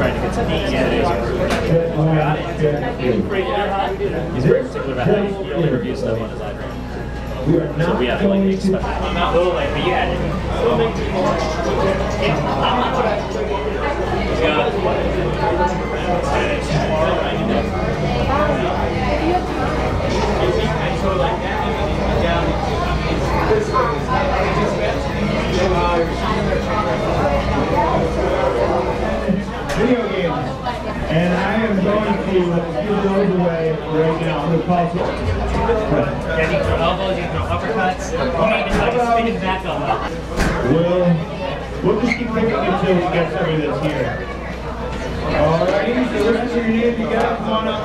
trying to get some. Yeah, it. He's very particular about how he reviews stuff on his iPhone. We are So we have to like going make to. special. I'm not little like, but yeah. And I am going to uh, give those away right now. I'm going to pause it. Yeah, you can throw elbows, you can throw uppercuts. You can even try to spin it back on that. We'll, we'll just keep picking until we get somebody that's here. Alrighty, so rest of your name you got, come on up.